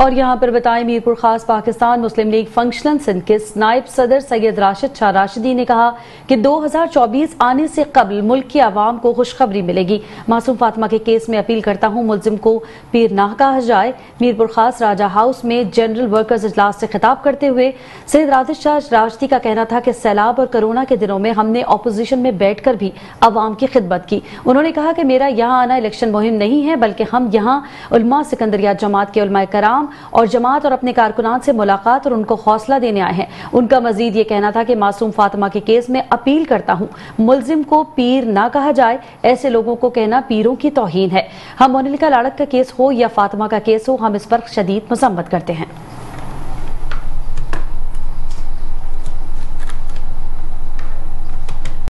और यहाँ पर बताएँ मीरपुर, खास पाकिस्तान मुस्लिम लीग फंक्शनल सिंध के नायब सदर सैयद राशिद शाह राशिदी ने कहा कि 2024 आने से कबल मुल्क की आवाम को खुशखबरी मिलेगी। मासूम फातिमा के केस में अपील करता हूँ, मुलजिम को पीर ना कहा जाए। मीरपुर, खास राजा हाउस में जनरल वर्कर्स इजलास से खिताब करते हुए सैयद राशिद शाह राशिदी का कहना था कि सैलाब और कोरोना के दिनों में हमने अपोजिशन में बैठकर भी अवाम की खिदमत की। उन्होंने कहा कि मेरा यहाँ आना इलेक्शन मुहिम नहीं है, बल्कि हम यहाँ उलमा सिकंदरिया जमात के उलमा कराम और जमात और अपने कारकुनान से मुलाकात और उनको हौसला देने आए हैं। उनका मजीद ये कहना था कि मासूम फातिमा के केस में अपील करता हूँ, मुलजिम को पीर ना कहा जाए, ऐसे लोगों को कहना पीरों की तोहन है। हम मोनिका लाड़क का केस हो या फातिमा का केस हो, हम इस पर शदीद मजम्मत करते हैं।